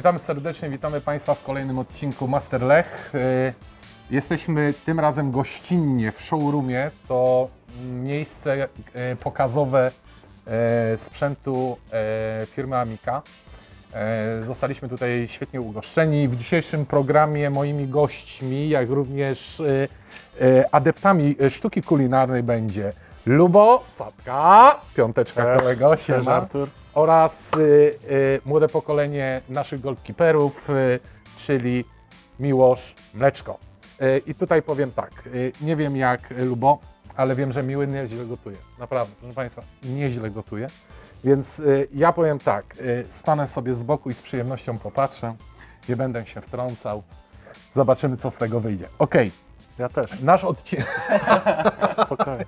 Witamy serdecznie, witamy Państwa w kolejnym odcinku Master Lech. Y, Jesteśmy tym razem gościnnie w showroomie. To miejsce y, pokazowe y, sprzętu firmy Amika. Y, Zostaliśmy tutaj świetnie ugoszczeni. W dzisiejszym programie moimi gośćmi, jak również adeptami sztuki kulinarnej będzie Lubo, Sadka, piąteczka Cześć. kolego, Cześć siema Artur. Oraz y, y, młode pokolenie naszych goldkeeperów, y, czyli Miłosz Mleczko. I tutaj powiem tak, nie wiem jak Lubo, ale wiem, że Miły nieźle gotuje. Naprawdę, proszę Państwa, nieźle gotuje. Więc ja powiem tak, stanę sobie z boku i z przyjemnością popatrzę, nie będę się wtrącał. Zobaczymy, co z tego wyjdzie. Okej, Ja też, nasz odcinek. spokojnie.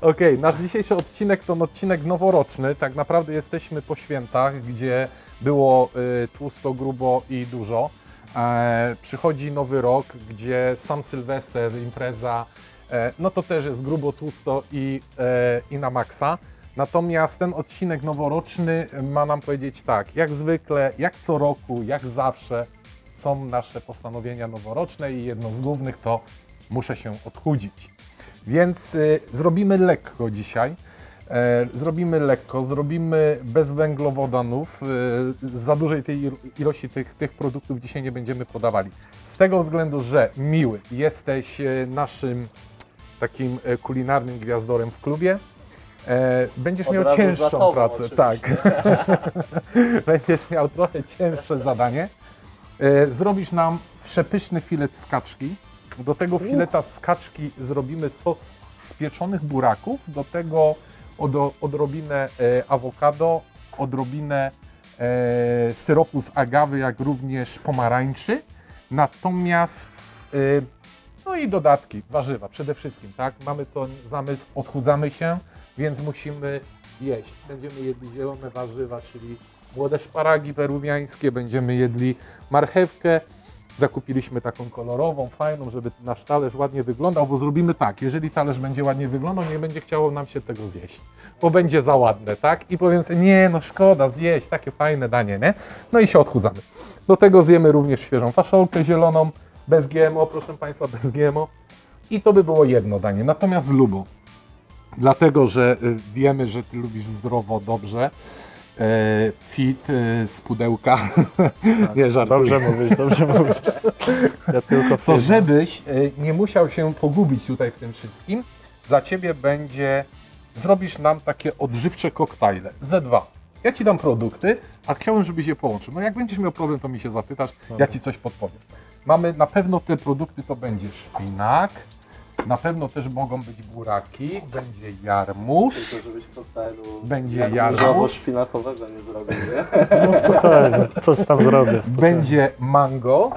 Okej, nasz dzisiejszy odcinek to odcinek noworoczny. Tak naprawdę jesteśmy po świętach, gdzie było y, tłusto, grubo i dużo. E, przychodzi nowy rok, gdzie sam Sylwester, impreza, e, no to też jest grubo, tłusto i, e, i na maksa. Natomiast ten odcinek noworoczny ma nam powiedzieć tak, jak zwykle, jak co roku, jak zawsze są nasze postanowienia noworoczne i jedno z głównych to muszę się odchudzić. Więc y, zrobimy lekko dzisiaj. E, zrobimy lekko, zrobimy bez węglowodanów. Y, za dużej tej il- ilości tych, tych produktów dzisiaj nie będziemy podawali. Z tego względu, że miły, jesteś e, naszym takim e, kulinarnym gwiazdorem w klubie. E, będziesz Od miał cięższą tobą, pracę, oczywiście. tak. będziesz miał trochę cięższe zadanie. E, zrobisz nam przepyszny filet z kaczki. Do tego fileta z kaczki zrobimy sos z pieczonych buraków. Do tego odo, odrobinę e, awokado, odrobinę e, syropu z agawy, jak również pomarańczy. Natomiast no i dodatki, warzywa przede wszystkim, tak? Mamy to zamysł, odchudzamy się, więc musimy jeść. Będziemy jedli zielone warzywa, czyli młode szparagi peruwiańskie, będziemy jedli marchewkę. Zakupiliśmy taką kolorową, fajną, żeby nasz talerz ładnie wyglądał, bo zrobimy tak, jeżeli talerz będzie ładnie wyglądał, nie będzie chciało nam się tego zjeść, bo będzie za ładne, tak? I powiem sobie, nie, no szkoda zjeść, takie fajne danie, nie? No i się odchudzamy. Do tego zjemy również świeżą faszolkę zieloną, bez GMO, proszę Państwa, bez GMO. I to by było jedno danie. Natomiast lubo, dlatego że y, wiemy, że Ty lubisz zdrowo, dobrze, fit e, z pudełka, nie żartuję. Dobrze mówisz, dobrze mówisz. Ja tylko To żebyś e, nie musiał się pogubić tutaj w tym wszystkim, dla Ciebie będzie, zrobisz nam takie odżywcze koktajle, Z2. Ja Ci dam produkty, a chciałbym, żebyś je połączył. No jak będziesz miał problem, to mi się zapytasz, ja. Ci coś podpowiem. Mamy na pewno te produkty, to będzie szpinak, na pewno też mogą być buraki, będzie jarmuż, Tylko żebyś koktajlu Będzie jarmuż. szpinakowego nie zrobił, nie? No spokojnie, coś tam zrobię. Spokojnie. będzie mango,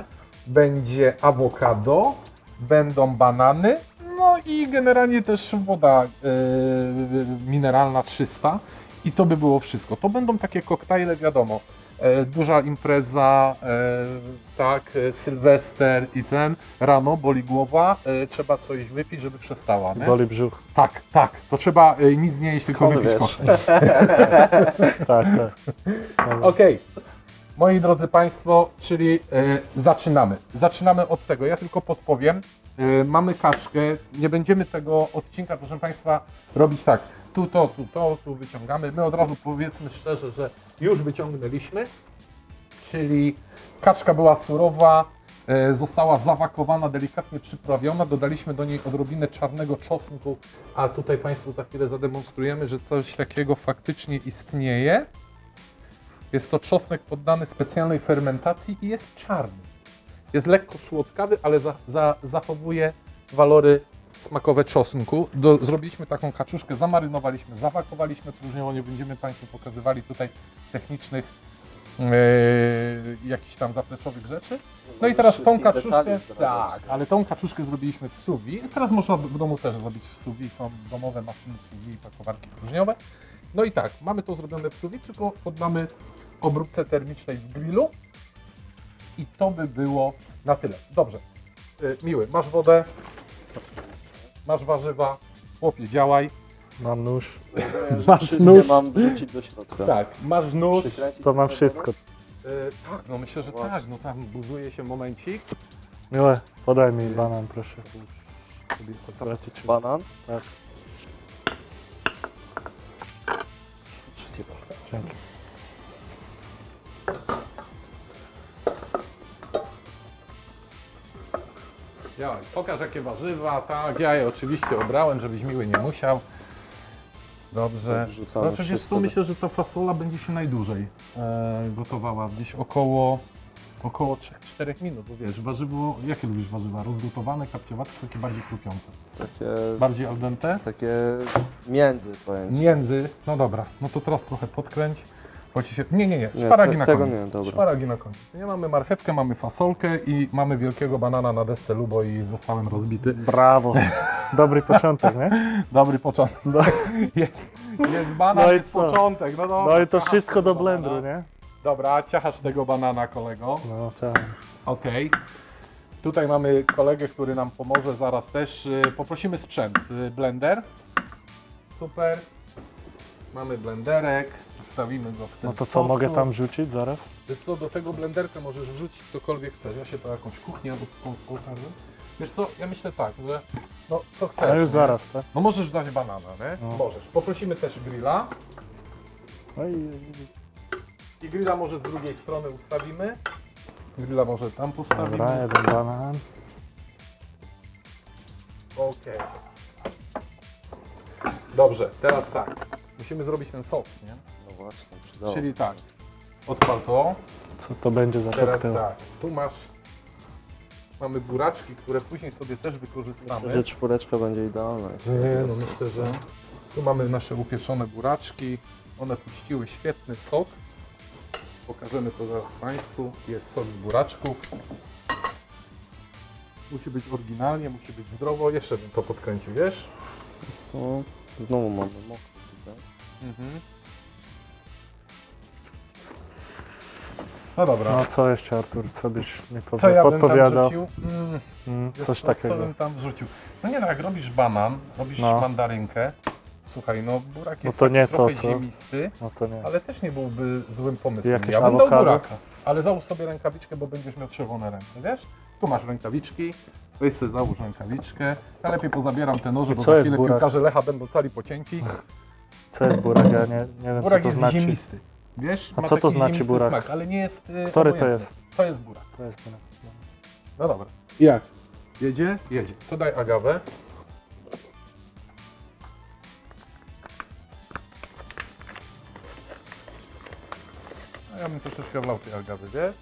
będzie awokado, będą banany, no i generalnie też woda e, mineralna 300 i to by było wszystko. To będą takie koktajle, wiadomo, duża impreza, e, tak, e, sylwester i ten, rano boli głowa, e, trzeba coś wypić, żeby przestała, nie? Boli brzuch. Tak, tak, to trzeba e, nic nie jeść, tylko Skąd wypić. Tak, tak. Okej. Moi drodzy Państwo, czyli e, zaczynamy. Zaczynamy od tego. Ja tylko podpowiem. E, mamy kaczkę. Nie będziemy tego odcinka, proszę Państwa, robić tak. Tu to, tu to, tu wyciągamy. My od razu powiedzmy szczerze, że już wyciągnęliśmy. Czyli kaczka była surowa, e, została zawakowana, delikatnie przyprawiona. Dodaliśmy do niej odrobinę czarnego czosnku, a tutaj Państwu za chwilę zademonstrujemy, że coś takiego faktycznie istnieje. Jest to czosnek poddany specjalnej fermentacji i jest czarny. Jest lekko słodkawy, ale za, za, zachowuje walory smakowe czosnku. Do, zrobiliśmy taką kaczuszkę, zamarynowaliśmy, zawakowaliśmy próżnią, nie będziemy Państwu pokazywali tutaj technicznych e, jakichś tam zapleczowych rzeczy. No i teraz tą kaczuszkę, tak, ale tą kaczuszkę zrobiliśmy w suwi. Teraz można w domu też zrobić w suwi, są domowe maszyny suwi, pakowarki próżniowe. No i tak, mamy to zrobione w suwi, tylko poddamy obróbce termicznej w grillu i to by było na tyle. Dobrze, Y, miły, masz wodę, masz warzywa, chłopie, działaj. Mam nóż. Masz nóż. mam wrzucić do środka. Tak, masz nóż, To mam wszystko. tak, no myślę, że tak. No tam buzuje się momencik. Miłe, podaj mi banan, proszę. Czy... Banan? Tak, dzięki. Ja, pokaż jakie warzywa, tak, ja je oczywiście obrałem, żebyś miły nie musiał. Dobrze. Wrzucamy Znaczy wiesz wszystko co, do- myślę, że ta fasola będzie się najdłużej e, gotowała, gdzieś około, około 3-4 minut, bo wiesz, warzywo, jakie lubisz warzywa? Rozgotowane, kapciowate, czy takie bardziej chrupiące? Takie, Bardziej al dente? takie między powiem ci. Między, no dobra, no to teraz trochę podkręć. Się... Nie, nie, nie, Nie, szparagi te- na tego koniec. nie, dobra. Szparagi na koniec. Nie mamy marchewkę, mamy fasolkę i mamy wielkiego banana na desce Lubo i zostałem rozbity. Brawo. Dobry początek, nie? Dobry początek. No, Jest, jest banan, No jest co? początek. No, dobra, no i to wszystko do blendru, banana. nie? Dobra, ciachasz tego banana, kolego. No, tak. Okej. Tutaj mamy kolegę, który nam pomoże zaraz też. Y, Poprosimy sprzęt. Y, Blender. Super. Mamy blenderek. Wstawimy go w ten No to co, sposób. mogę tam rzucić zaraz? Wiesz co, do tego blenderka możesz wrzucić cokolwiek chcesz. Ja się to jakąś kuchnię albo pokażę. Wiesz co, ja myślę tak, że no co chcesz. No już nie? zaraz, tak? No możesz dać banana, nie? No. Możesz. Poprosimy też grilla. No i I grilla może z drugiej strony ustawimy. Grilla może tam postawimy. dobra, jeden banan. Okej. Dobrze, teraz tak. Musimy zrobić ten sos, nie? No właśnie, przydało. Czyli tak. Odpal to. Co to będzie za Teraz koktajl? tak. Tu masz. Mamy buraczki, które później sobie też Myślę, wykorzystamy. że czwóreczka będzie idealna. Nie, no myślę, że tu mamy nasze upieczone buraczki. One puściły świetny sok. Pokażemy to zaraz Państwu. Jest sok z buraczków. Musi być oryginalnie, musi być zdrowo. Jeszcze bym to podkręcił, wiesz? Co? Znowu mamy mokry tutaj. Mhm. No dobra. No co jeszcze Artur, co byś mi co powie- ja bym tam podpowiadał? rzucił? Mm, Mm, coś co, takiego. Co bym tam wrzucił? No nie no, jak robisz banan, robisz No. mandarynkę. Słuchaj, no burak No jest to taki nie to, trochę co? ziemisty. No to nie. Ale też nie byłby złym pomysłem. Jakieś ja bym dał awokado? buraka. Ale załóż sobie rękawiczkę, bo będziesz miał czerwone ręce, wiesz? Tu masz rękawiczki, weź sobie załóż rękawiczkę. Ja lepiej pozabieram te noże, I bo co za chwilę burak? piłkarze Lecha będą cali po cienki. Co jest burak? Ja nie, nie wiem Burak co to jest znaczy. ziemisty. Wiesz? A Ma co to znaczy burak? Smak, ale nie jest y, Który to obojętny. jest? To jest burak. To jest burak. No dobra. Jak? Jedzie? Jedzie. To daj agawę. A ja bym troszeczkę wlał tej agawy, wiesz?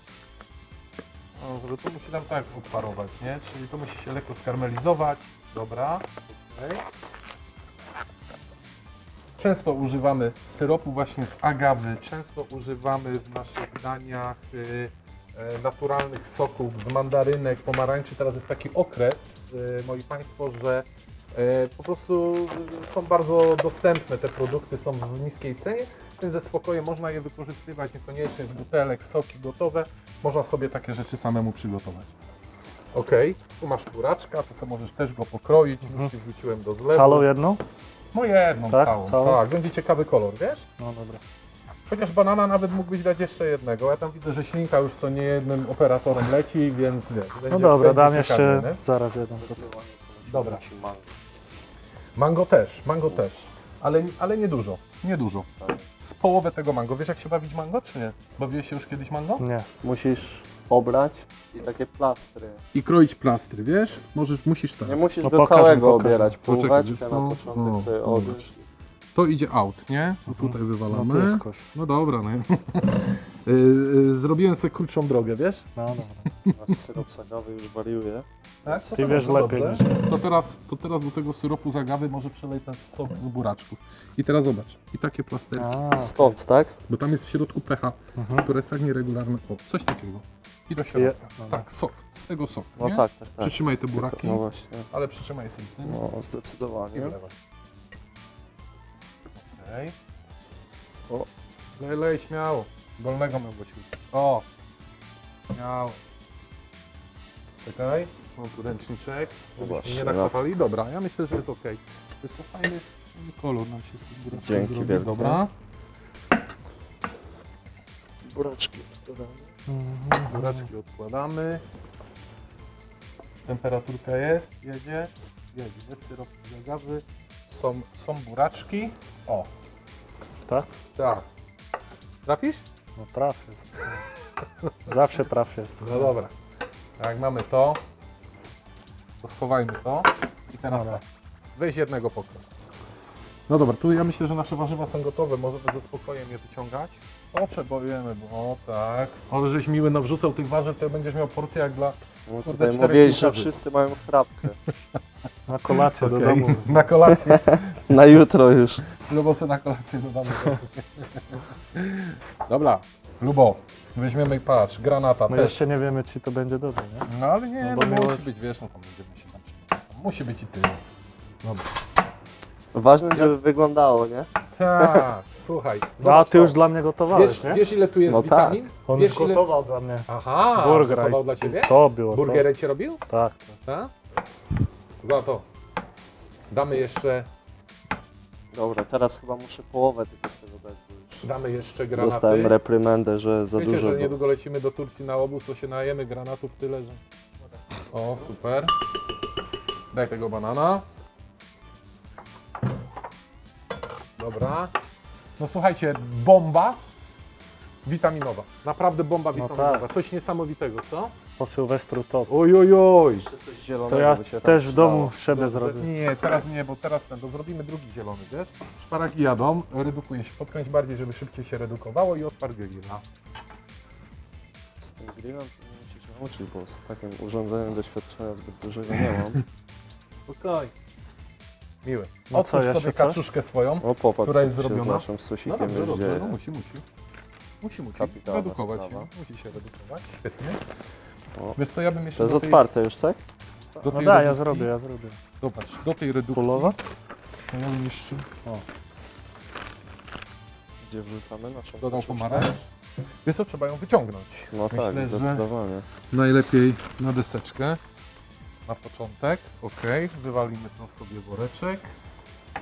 No, że to musi tam tak odparować, nie? Czyli to musi się lekko skarmelizować. Dobra. okej. Często używamy syropu właśnie z agawy, często używamy w naszych daniach y, e, naturalnych soków z mandarynek, pomarańczy. Teraz jest taki okres, y, moi Państwo, że e, po prostu y, są bardzo dostępne te produkty, są w niskiej cenie, więc ze spokojem można je wykorzystywać, niekoniecznie z butelek, soki gotowe. Można sobie takie rzeczy samemu przygotować. Ok, tu masz buraczka, to sobie możesz też go pokroić, Mhm. już ci wrzuciłem do zlewu. Calą jedną? No jedną Tak? całą. Całą? Tak, będzie ciekawy kolor, wiesz? No dobra. Chociaż banana nawet mógłbyś dać jeszcze jednego. Ja tam widzę, że ślinka już co nie jednym operatorem leci, więc wiesz, będzie, No dobra, będzie dam ciekawie, jeszcze nie? zaraz jeden. Dobra. mango. Też, mango też. Ale, ale nie dużo, nie dużo. Z połowę tego mango. Wiesz jak się bawić mango, czy nie? Bawiłeś się już kiedyś mango? Nie. Musisz obrać i takie plastry. I kroić plastry, wiesz? Możesz, musisz tak. Nie musisz No do pokaż całego pokaż obierać. Wiesz na początek O, sobie odjąć. To idzie out, nie? To tutaj No wywalamy. to jest kosz. No dobra, no. Y, y, Zrobiłem sobie krótszą drogę, wiesz? No dobra. A syrop sagowy już wariuje. Tak? Ty wiesz lepiej niż To teraz, to teraz do tego syropu z agawy może przelej ten sok z buraczków. I teraz zobacz, i takie plasterki, A, Stąd, tak? bo tam jest w środku pH, mhm. które jest tak nieregularne. O, coś takiego. I do środka. Je- Tak, sok, z tego sok, No nie? tak, tak, tak. Przytrzymaj te buraki, No właśnie. ale przytrzymaj sobie tym. No zdecydowanie. Okej. O. Lej, lej, śmiało. Dolnego miał być. O! Śmiało. Czekaj, mam tu ręczniczek, żebyśmy Właśnie, nie no. nakładali. Dobra, ja myślę, że jest ok. To jest fajny, fajny kolor nam się z tym buraczkiem Dzięki zrobił. Dobra. Buraczki. Buraczki odkładamy. Temperaturka jest, jedzie, jedzie, jest syrop zagawy. Są, są buraczki. O, Tak? tak. Trafisz? No trafię. Zawsze trafię. No dobra. Jak mamy to, to schowajmy to. I teraz Dobra. tak. Weź jednego pokroju. No dobra, tu ja myślę, że nasze warzywa są gotowe. Możemy ze spokojem je wyciągać. Potrzebujemy, bo o tak. Ale żeś miły nawrzucał tych warzyw, to będziesz miał porcję jak dla... No Kurde, tutaj czterech mówiłeś, że wszyscy mają chrapkę. Na kolację do Okej, domu. Na kolację. Na jutro już. Lubosy na kolację dodamy. Dobra, Lubo, weźmiemy i patrz, granata No też. jeszcze nie wiemy, czy to będzie dobre, nie? No ale nie, No no, bo musi być, wiesz, no tam będziemy się tam. Musi być i tyle. Dobra. Ważne, żeby wyglądało, nie? Tak, słuchaj. No, a zobacz ty już dla mnie gotowałeś, wiesz, nie? wiesz ile tu jest No witamin? On wiesz ile... gotował dla mnie. Aha, Burgera. gotował dla Ciebie? To było Burgery Cię robił? to. Tak, tak. Tak? Za to. Damy jeszcze, Dobra, teraz chyba muszę połowę tylko z tego dać, bo już damy jeszcze granaty. dostałem reprymendę, że za Wiecie, dużo. że było. niedługo lecimy do Turcji na obóz, to się najemy granatów tyle, że... O, super. Daj tego banana. Dobra. No słuchajcie, bomba witaminowa. Naprawdę bomba No witaminowa. tak. Coś niesamowitego, co? Po Sylwestru to. Oj, oj, oj. To ja się też w domu szebę zrobię. Nie, teraz nie, bo teraz ten, to zrobimy drugi zielony, wiesz? Szparagi jadą, redukuje się, podkręć bardziej, żeby szybciej się redukowało i odpar grilla. Z tym grillem to nie musicie nauczyć, bo z takim urządzeniem doświadczenia zbyt dużego nie mam. Spokojnie. Miły. No Otwórz co, sobie coś? kaczuszkę swoją. O, popatrz, Która jest zrobiona? z naszym No susikiem dobrze, już dobrze, dzieje. no musi, musi. Musi, musi. Kapitalna Redukować się. Musi się redukować. Świetnie. O. Wiesz co, ja bym jeszcze To jest do tej, otwarte już, tak? do No tej daj, ja redukcji- zrobię, ja zrobię. Zobacz, do tej redukcji. Polowa? To ja bym jeszcze Gdzie wrzucamy naszą dodał pomarańcz. Wiesz co, trzeba ją wyciągnąć. No Myślę, tak, że- zdecydowanie. Najlepiej na deseczkę. Na początek. Ok, wywalimy tą sobie woreczek.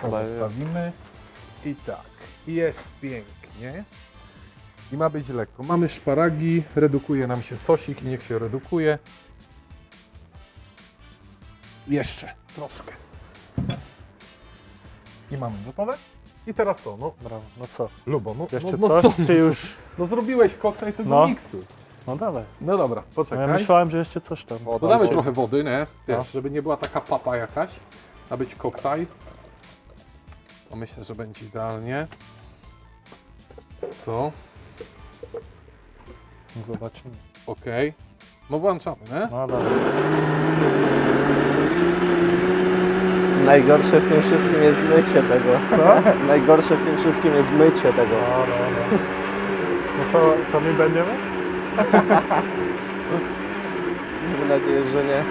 To Daję. zostawimy. I tak. Jest pięknie. I ma być lekko. Mamy szparagi, redukuje nam się sosik i niech się redukuje. Jeszcze troszkę. I mamy gotowe. I teraz co? No, Brawo. No co? Lubo, no, Jeszcze no, no, co? Czy już? No zrobiłeś koktajl tego No. miksu. No dawaj. No dobra, No poczekaj. ja myślałem, że jeszcze coś tam. O, Dodamy trochę wody, nie? Wiesz, No. żeby nie była taka papa jakaś. Ma być koktajl. To myślę, że będzie idealnie. Co? Zobaczymy. Okej. No włączamy, nie? No dawaj. Najgorsze w tym wszystkim jest mycie tego. Co? Najgorsze w tym wszystkim jest mycie tego. No, no, no. No to, to my będziemy? Mam nadzieję, że nie.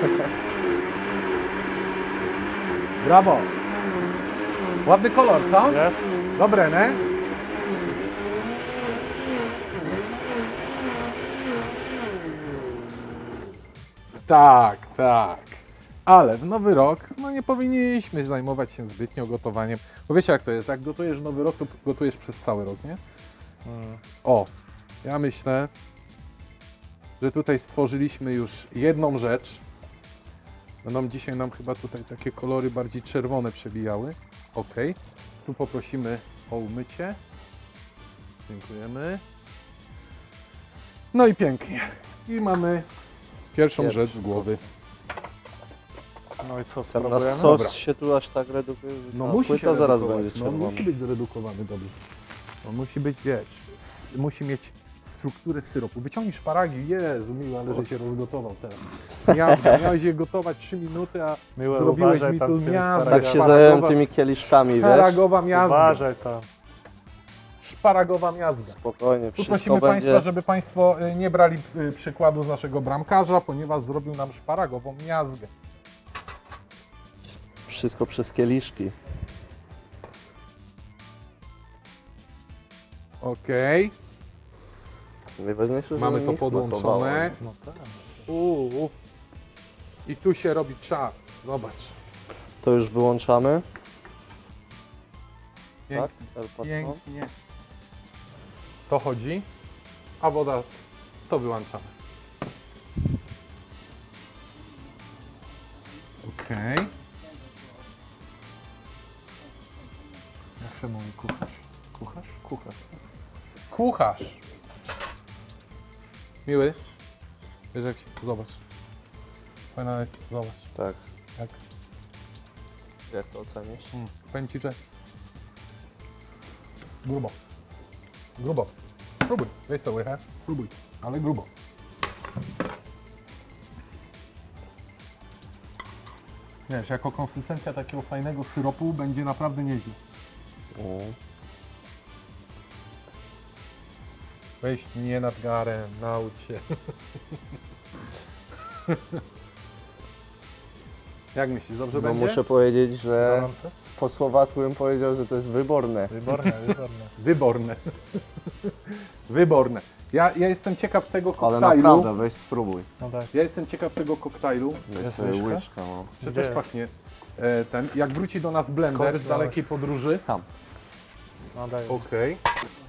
Brawo! Ładny kolor, co? Jest? Dobre, nie? Tak, tak. Ale w nowy rok, no nie powinniśmy zajmować się zbytnio gotowaniem. Bo wiecie jak to jest, jak gotujesz w nowy rok, to gotujesz przez cały rok, nie? Mm. O, ja myślę, że tutaj stworzyliśmy już jedną rzecz. Będą dzisiaj nam chyba tutaj takie kolory bardziej czerwone przebijały. Ok. Tu poprosimy o umycie. Dziękujemy. No i pięknie. I mamy pierwszą Pierwszy rzecz z głowy. No i co, Ten nasz sos Dobra. się tu aż tak redukuje, że No musi płyta się zaraz redukować. będzie No czerwona. musi być zredukowany dobrze. No musi być, wiesz, s- musi mieć strukturę syropu. Wyciągnij szparagi, Jezu miły, ale że się rozgotował teraz. Miazga, miałeś je gotować 3 minuty, a Miłe, zrobiłeś uważaj mi tam tu z miazgę. Tak się zająłem tymi kieliszkami, wiesz? szparagowa miazga. Uważaj tam. Szparagowa miazga. Spokojnie, Tu wszystko prosimy będzie... Państwa, żeby Państwo y, nie brali y, przykładu z naszego bramkarza, ponieważ zrobił nam szparagową miazgę. Wszystko przez kieliszki. Okej, Najważniejsze, mamy to podłączone. No tak. Uuu. I tu się robi czar. Zobacz. To już wyłączamy, tak? Pięknie. Patron? Pięknie. To chodzi. a woda to wyłączamy. Okej. Jak się mówi kucharz? Kucharz? Kucharz. Kucharz. Miły? Wiesz jak. Zobacz. Fajna, zobacz. Tak. Jak? Jak to ocenisz? Mm. Powiem Ci, że... Grubo. Grubo. Spróbuj. Weź sobie łychę. Spróbuj. Ale grubo. Wiesz, jako konsystencja takiego fajnego syropu będzie naprawdę nieźle. Mm. Weź nie nad garem, naucz się. Jak myślisz, dobrze No będzie? muszę powiedzieć, że Gorące? po słowacku bym powiedział, że to jest wyborne. Wyborne, wyborne. Wyborne. Wyborne. Ja, ja jestem ciekaw tego Ale koktajlu. naprawdę, weź spróbuj. No tak. Ja jestem ciekaw tego koktajlu. Weź Jest sobie łyżka? no. Czy też pachnie e, ten. Jak wróci do nas blender Skąd z dalekiej podróży. Tam. No daj. Okej.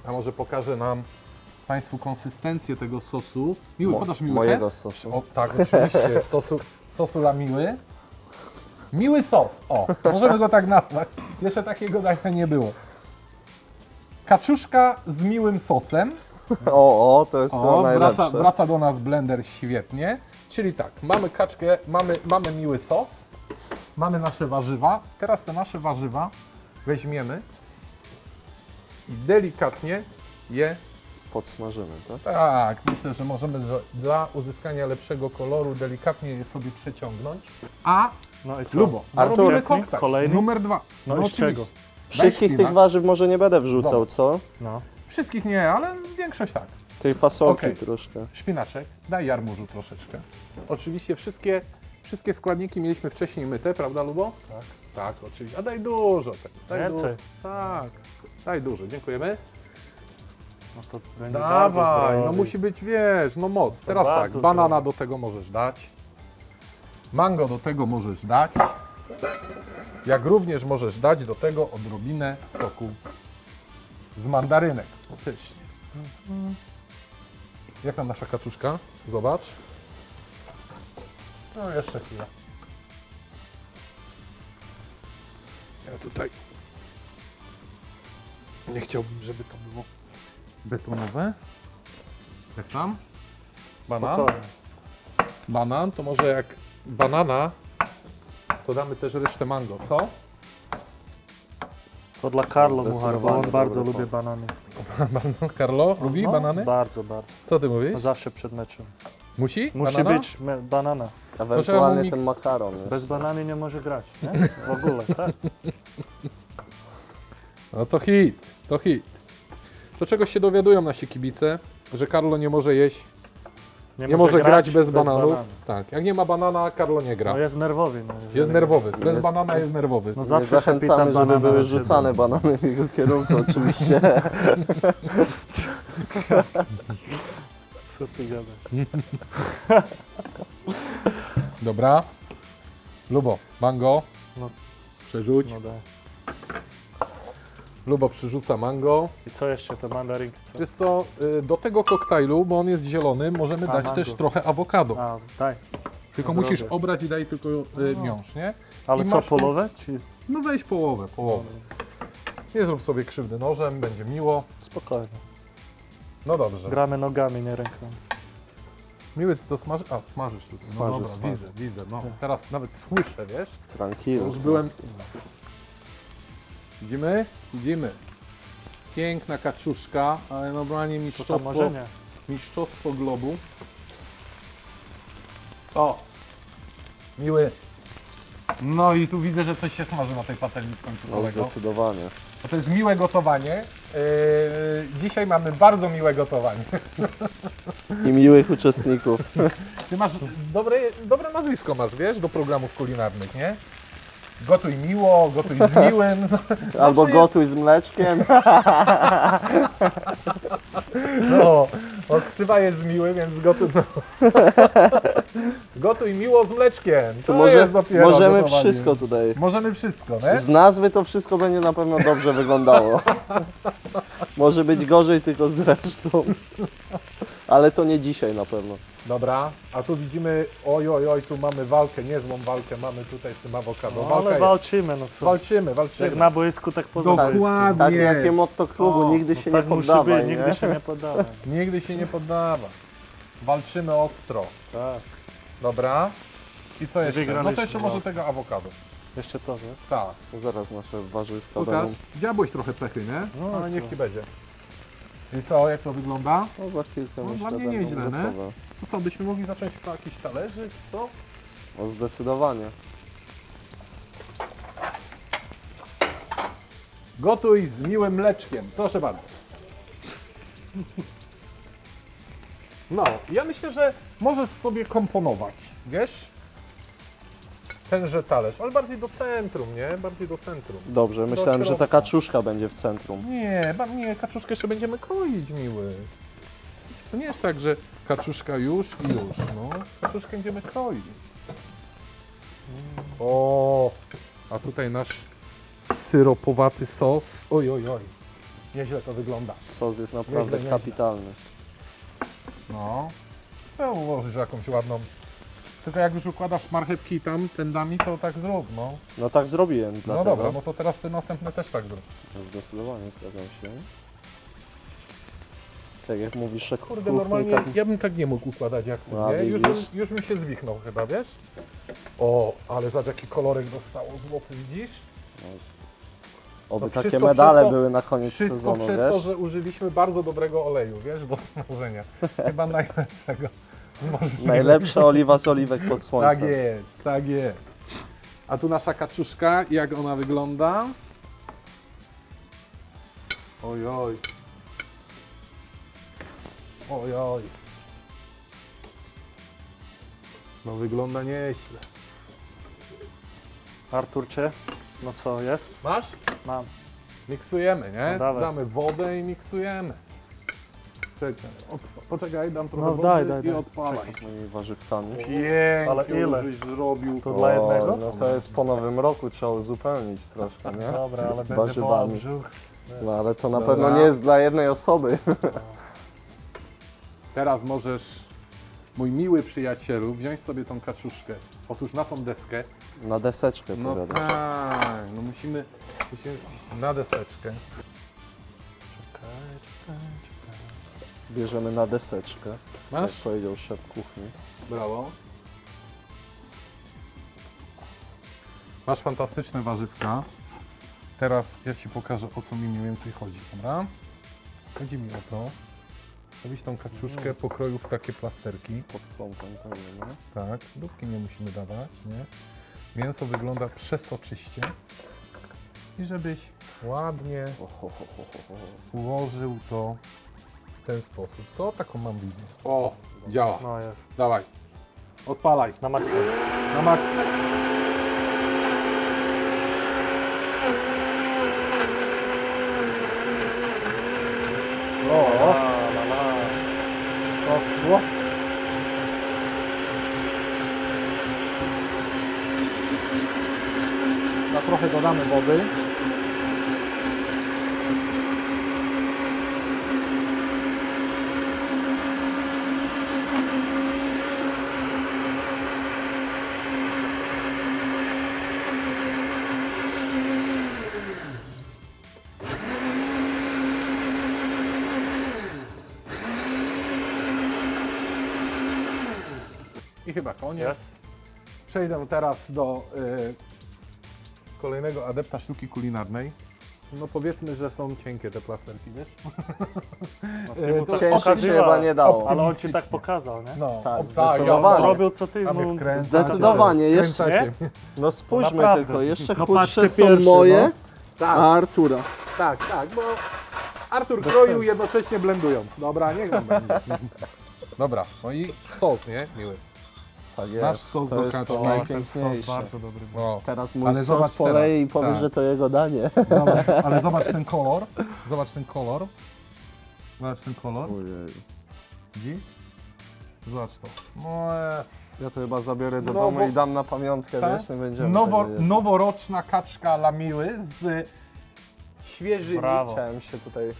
A może pokaże nam Państwu konsystencję tego sosu. Miły, Mo- podasz mi łychę? Mojego sosu. O tak, oczywiście. Sosu, sosu la miły. Miły sos. O, możemy go tak nazwać. Jeszcze takiego dania nie było. Kaczuszka z miłym sosem. O, o, to jest O, wraca, wraca do nas blender świetnie. Czyli tak, mamy kaczkę, mamy, mamy miły sos, mamy nasze warzywa. Teraz te nasze warzywa weźmiemy i delikatnie je Podsmażymy, tak? tak, myślę, że możemy że dla uzyskania lepszego koloru delikatnie je sobie przeciągnąć. A No i co? Lubo, no Artur. koktajl. Kolejny? Numer dwa. No oczywiście. czego? Wszystkich tych warzyw może nie będę wrzucał, co? No. Wszystkich nie, ale większość tak. Tej fasolki Okej. troszkę. Szpinaczek, daj jarmużu troszeczkę. Oczywiście wszystkie, wszystkie składniki mieliśmy wcześniej myte, prawda Lubo? Tak. Tak, oczywiście. A daj dużo. Tak, daj Więcej. dużo. Tak, daj dużo, dziękujemy. No to będzie Dawaj, no musi być, wiesz, no moc. To Teraz tak, banana zdrowy. do tego możesz dać. Mango do tego możesz dać. Jak również możesz dać do tego odrobinę soku z mandarynek. Pysznie. Jak tam nasza kaczuszka? Zobacz. No jeszcze chwilę. Ja tutaj nie chciałbym, żeby to było betonowe. Jak tam? Banan? Spokojnie. Banan, to może jak banana, to damy też resztę mango, co? To dla Karlo Muchar, bo on bardzo lubi pomysł. banany. Bardzo. Carlo, lubi No, banany? Bardzo, bardzo. Co ty mówisz? No zawsze przed meczem. Musi? Musi banana? być me- banana. Ewentualnie mi- ten makaron. Nie? Bez banany nie może grać, nie? W ogóle, tak? No to hit, to hit. Do czegoś się dowiadują nasi kibice, że Carlo nie może jeść, nie, może grać, bez, bananów. banana. Tak, jak nie ma banana, Carlo nie gra. No jest nerwowy. No, Jest jeżeli- nerwowy, bez Jest- banana jest nerwowy. No Nie zawsze zachęcamy, żeby banana były rzucane banany w jego kierunku, oczywiście. Co ty gadasz? Dobra. Lubo, mango. No. Przerzuć. No. Lubo przyrzuca mango. I co jeszcze, te mandarynki? Co? Wiesz co, y, do tego koktajlu, bo on jest zielony, możemy A, dać mango. też trochę awokado. A, daj. Tylko zrobię. musisz obrać i daj tylko y, miąższ, nie? Ale I co, masz połowę? Czy... No weź połowę, połowę. Nie zrób sobie krzywdy nożem, będzie miło. Spokojnie. No dobrze. Gramy nogami, nie ręką. Miły, ty to smażysz? A, smażysz tutaj. No Smażę, dobra, smażę. widzę, widzę. No, teraz nawet słyszę, wiesz? Tranquilo. Już byłem... Widzimy? Widzimy. Piękna kaczuszka, ale normalnie mistrzostwo, mistrzostwo globu. O! Miły. No i tu widzę, że coś się smaży na tej patelni w końcu No, zdecydowanie. Bo to jest miłe gotowanie. Yy, dzisiaj mamy bardzo miłe gotowanie. I miłych uczestników. Ty masz dobre, dobre nazwisko masz, wiesz, do programów kulinarnych, nie? Gotuj miło, gotuj z miłym. Albo jest- gotuj z mleczkiem. No, bo ksywa jest miły, więc gotuj. No. Gotuj miło z mleczkiem. To To może, jest dopiero możemy gotowanie. wszystko tutaj. Możemy wszystko, nie? Z nazwy to wszystko będzie na pewno dobrze wyglądało. Może być gorzej tylko z resztą. Ale to nie dzisiaj na pewno. Dobra, a tu widzimy, oj, oj, oj, tu mamy walkę, niezłą walkę mamy tutaj z tym awokado. No, Walka ale jest. walczymy, no co? Walczymy, walczymy. Jak na boisku, tak poza boiskiem. Dokładnie. Tak jakie motto klubu, O, nigdy No się tak nie musi poddawaj, być, nie? nigdy się nie poddawaj. Nigdy się nie poddawa. Walczymy ostro. Tak. Dobra. I co jeszcze? No Wygraliśmy to jeszcze może walkę. tego awokado. Jeszcze to, nie? Tak. Zaraz nasze warzywka Łukasz, będą. dziabłeś trochę pechy, nie? No, ale co? niech ci będzie. I co, jak to wygląda? No za chwilkę No, myślę dla mnie będą nieźle, nie? gotowe. To co, byśmy mogli zacząć po jakiś talerzyk, co? No zdecydowanie. Gotuj z miłym mleczkiem, proszę bardzo. No, ja myślę, że możesz sobie komponować, wiesz? Tenże talerz, ale bardziej do centrum, nie? Bardziej do centrum. Dobrze, myślałem, że środka. ta kaczuszka będzie w centrum. Nie, ba- nie, kaczuszkę jeszcze będziemy kroić, miły. To nie jest tak, że kaczuszka już i już, no. Kaczuszkę będziemy kroić. O, a tutaj nasz syropowaty sos. Oj, oj, oj. Nieźle to wygląda. Sos jest naprawdę Nieźle, kapitalny. No. No, ułożysz jakąś ładną. Tylko jak już układasz marchewki tam tędami, to tak zrób, no. No tak zrobiłem, No dlatego. dobra, no to teraz te następne też tak zrób. Zdecydowanie zgadzam się. Tak jak mówisz, że Kurde, kuchni normalnie tak... ja bym tak nie mógł układać jak ty, No, nie? Już bym, już bym się zwichnął chyba, wiesz? O, ale zobacz jaki kolorek dostało złoty, widzisz? Oby to takie medale to- były na koniec Wszystko sezonu, przez wiesz? to, że użyliśmy bardzo dobrego oleju, wiesz, do smażenia. Chyba najlepszego. Najlepsza oliwa z oliwek pod słońcem. Tak jest, tak jest. A tu nasza kaczuszka, jak ona wygląda? Oj, oj. Oj, oj. No wygląda nieźle. Arturcie, no co, jest? Masz? Mam. Miksujemy, nie? No dawaj. Damy wodę i miksujemy. Czekaj, poczekaj, dam trochę No, wody daj, daj, i daj. odpalaj. Z moimi warzywkami. Pięknie, Ale ile? żeś zrobił. To dla jednego? no to jest po nowym roku, trzeba uzupełnić troszkę, nie? Dobra, ale będzie Warzywami. bolał brzuch. No ale to na Dobra. pewno nie jest dla jednej osoby. Teraz możesz, mój miły przyjacielu, wziąć sobie tą kaczuszkę. Otóż na tą deskę. Na deseczkę No tak, no musimy, musimy na deseczkę. Czekaj, czekaj, czekaj. Bierzemy na deseczkę, jak Masz? powiedział szef kuchni. Brawo. Masz fantastyczne warzywka. Teraz ja Ci pokażę, o co mi mniej więcej chodzi, dobra? Chodzi mi o to, robić tą kaczuszkę pokroju w takie plasterki. Pod kątem to nie. Tak, dupki nie musimy dawać, nie? Mięso wygląda przezroczyście. I żebyś ładnie ułożył to w ten sposób. Co? Taką mam wizję. O, działa. No jest. Dawaj. Odpalaj. Na maksa. Na maks. Dodamy wody. I chyba koniec. Przejdę teraz do y, kolejnego adepta sztuki kulinarnej. No powiedzmy, że są cienkie te plasterki, wiesz? No, mu to tak Cięższy się chyba nie dało. Ale on ci tak pokazał, nie? No, Tak, tak, zdecydowanie. ja Robił co ty mu... Zdecydowanie, jeszcze- mnie. No spójrzmy Naprawdę. tylko, jeszcze No chudsze są pierwszy, moje, no. Tak, a Artura. tak, tak, bo Artur kroił jednocześnie blendując. Dobra, niech on będzie. Dobra, no i sos, nie? Miły. Tak Nasz jest, sos to do jest kaczki. najpiękniejsze. bardzo dobry. No. Teraz mój Ale sos zobacz poleje i teraz. powie, Tak. że to jego danie. Zobacz, ale zobacz ten kolor. Zobacz ten kolor. Zobacz ten kolor. Ojej. Widzisz? Zobacz to. No jest. Ja to chyba zabiorę do Nowo- domu i dam na pamiątkę, Tak? wiesz, nie będziemy Nowo, noworoczna kaczka lamiły z świeżymi Brawo. Chciałem się tutaj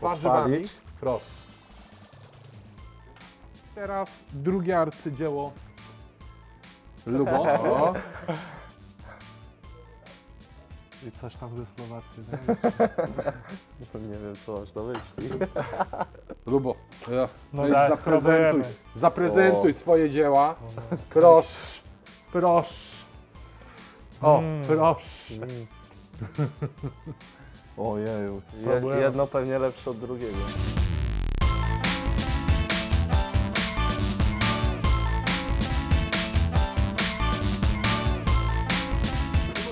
pochwalić. Proszę. teraz drugie arcydzieło Lubo. O, I coś tam ze Słowacji. Nie? Nie wiem, co masz na myśli. Lubo. Ja. No Weź zaprezentuj. spróbujemy. Zaprezentuj swoje dzieła. Proszę. Proszę. O, Mm. proszę. Ojeju. Je, Próbujemy. jedno pewnie lepsze od drugiego.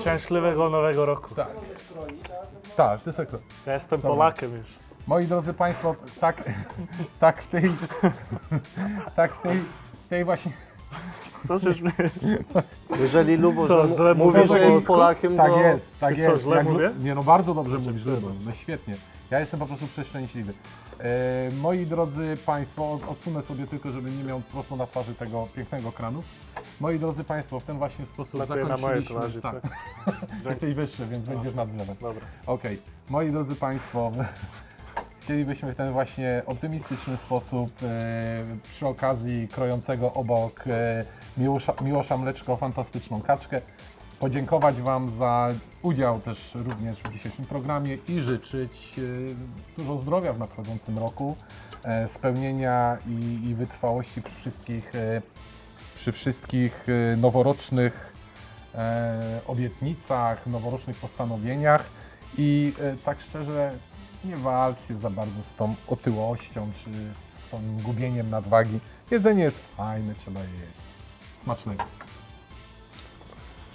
Szczęśliwego nowego roku. Tak. Tak, to jest tak. Ja jestem Polakiem już. Moi drodzy Państwo, tak, tak w tej, tak w tej, w tej właśnie, Co żeś. Jeżeli Lubo Co, że źle mówi, mówię że jest? Polakiem, tak to jest, tak co, jest. źle Jak- mówię? Nie no, bardzo dobrze mówisz, Lubo. no świetnie. Ja jestem po prostu przeszczęśliwy. E, moi drodzy Państwo, od- odsunę sobie tylko, żeby nie miał po prostu na twarzy tego pięknego kranu. Moi drodzy Państwo, w ten właśnie sposób Lepiej na mojej twarzy, tak. tak? Jesteś wyższy, więc będziesz nad zlewem. Dobra. Okej, moi drodzy Państwo, chcielibyśmy w ten właśnie optymistyczny sposób e, przy okazji krojącego obok e, Miłosza, Miłosza Mleczko fantastyczną kaczkę podziękować Wam za udział też również w dzisiejszym programie i życzyć e, dużo zdrowia w nadchodzącym roku, e, spełnienia i, i wytrwałości przy wszystkich, e, przy wszystkich noworocznych obietnicach, noworocznych postanowieniach i tak szczerze nie walczcie za bardzo z tą otyłością czy z tym gubieniem nadwagi. Jedzenie jest fajne, trzeba je jeść. Smacznego.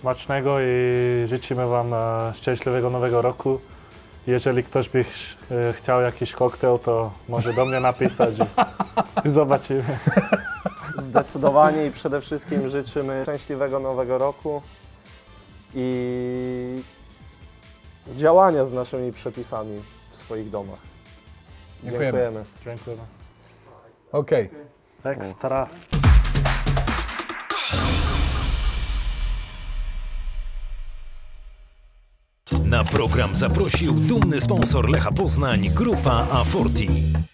Smacznego i życzymy Wam e, szczęśliwego nowego roku. Jeżeli ktoś by e, chciał jakiś koktajl, to może do mnie napisać i, zobaczymy. zdecydowanie i przede wszystkim życzymy szczęśliwego nowego roku i działania z naszymi przepisami w swoich domach. Dziękujemy. Dziękujemy. Dziękuję. Okej. Ekstra. Program zaprosił dumny sponsor Lecha Poznań, Grupa A40.